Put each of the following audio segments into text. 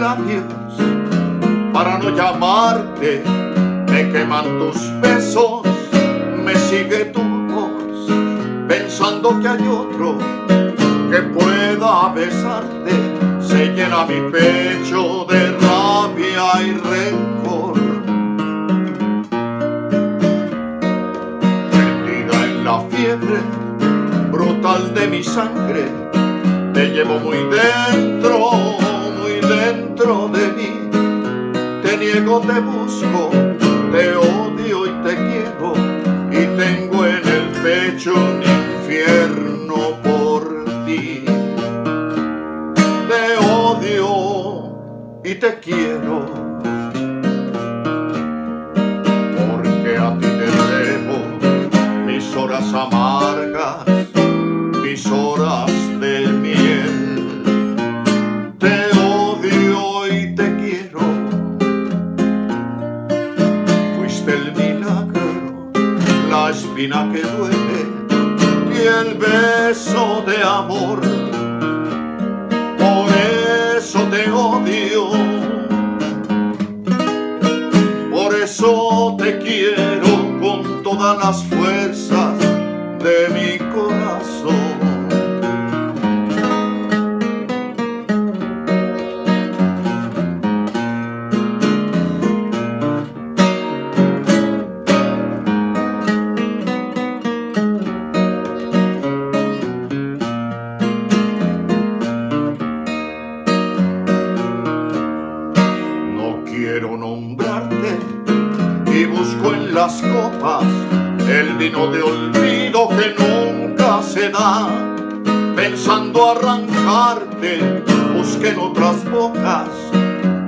labios para no llamarte. Me queman tus besos, me sigue tu voz, pensando que hay otro que pueda besarte. Se llena mi pecho de rabia y rencor. Prendida en la fiebre brutal de mi sangre, te llevo muy dentro, dentro de mí. Te niego, te busco, te odio y te quiero, y tengo en el pecho un infierno por ti. Te odio y te quiero, el milagro, la espina que duele y el beso de amor. Por eso te odio, por eso te quiero con todas las fuerzas de mi corazón. Quiero nombrarte y busco en las copas el vino de olvido que nunca se da. Pensando arrancarte, busqué en otras bocas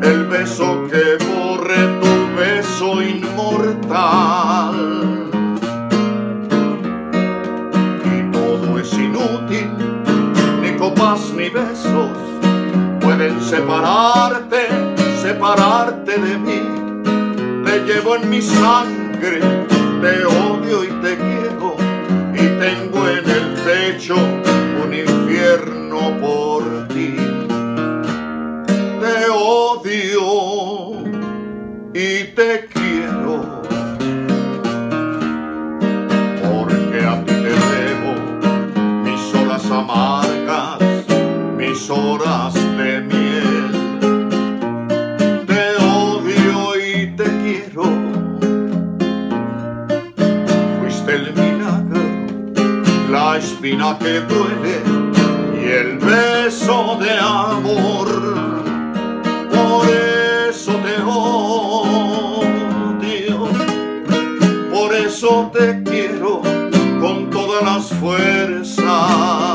el beso que borre tu beso inmortal. Y todo es inútil, ni copas ni besos pueden separarte, separarte de mí. Te llevo en mi sangre, te odio y te quiero, espina que duele y el beso de amor. Por eso te odio, por eso te quiero con todas las fuerzas.